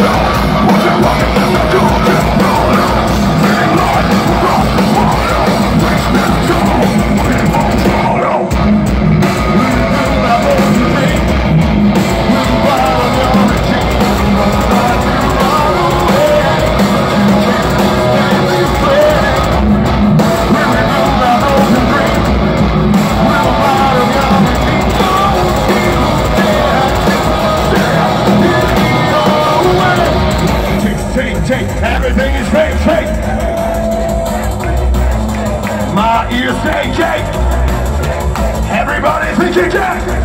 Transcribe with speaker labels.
Speaker 1: Stop! Take, everything is fake, fake. My ears say cake. Everybody's thinking cake.